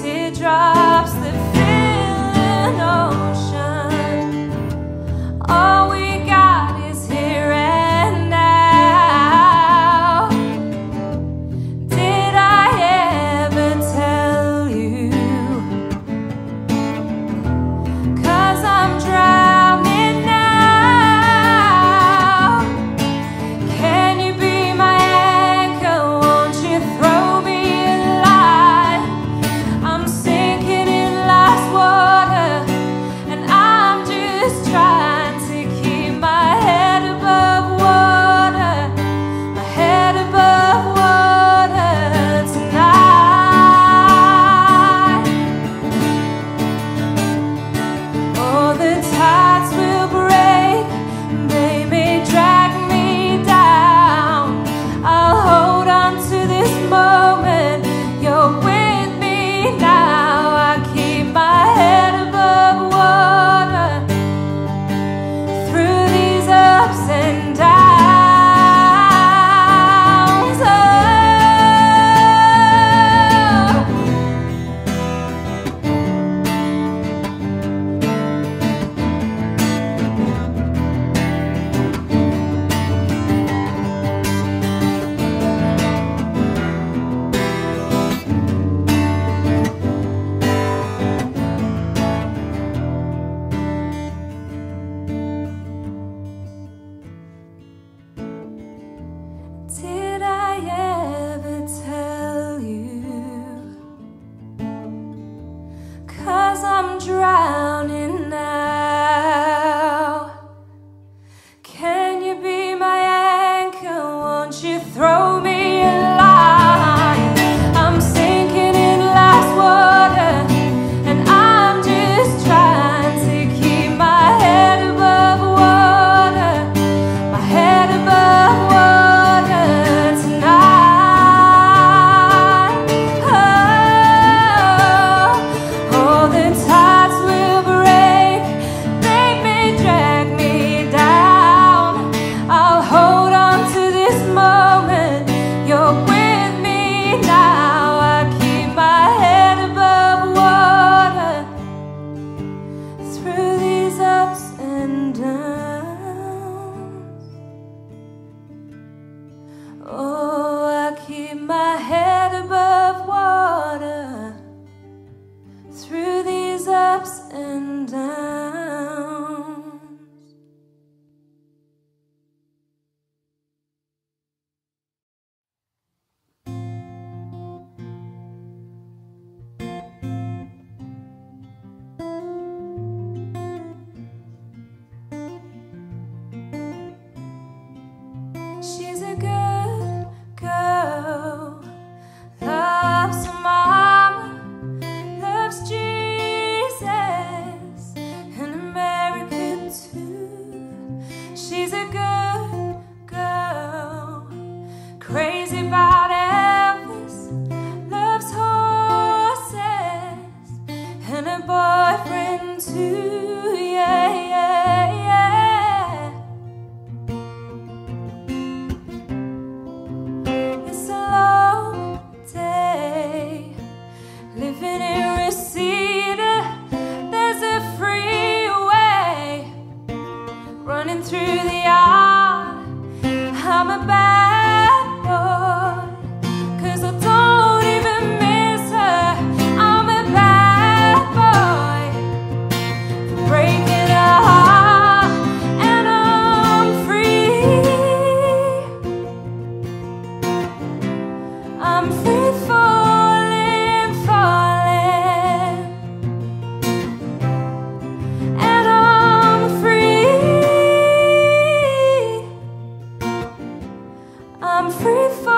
We're I'm free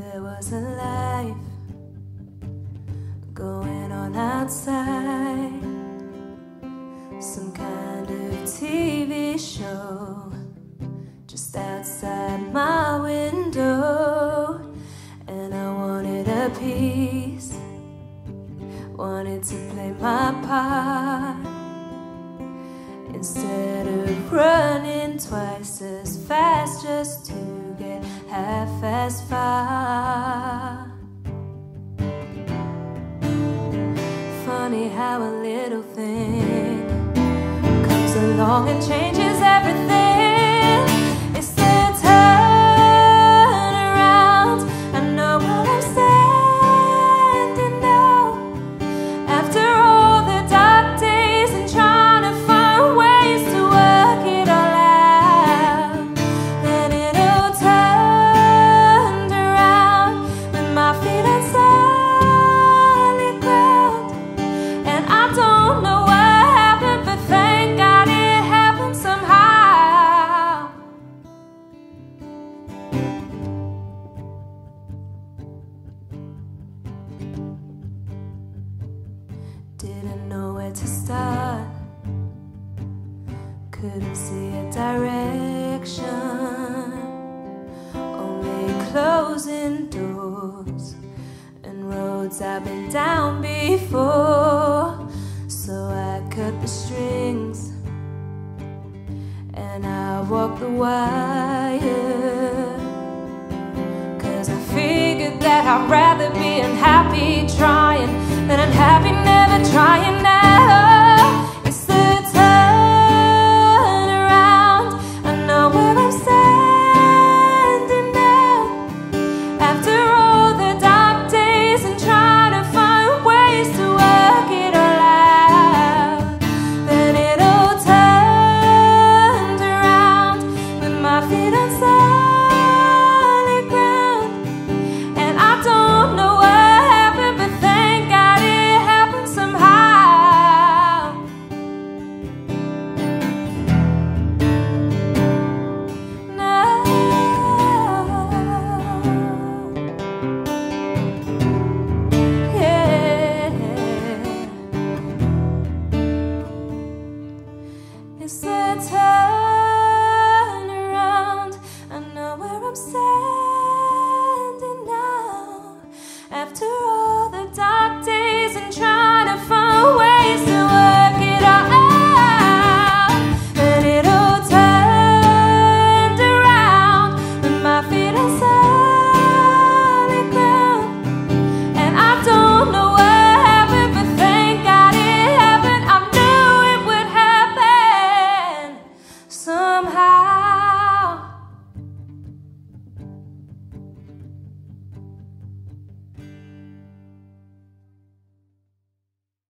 There was a life going on outside, some kind of TV show just outside my window, and I wanted a piece, wanted to play my part. Instead of running twice as fast just to get half as far. Along and changes everything. Closing doors and roads I've been down before. So I cut the strings and I walk the wire. Cause I figured that I'd rather be unhappy trying than unhappy never trying.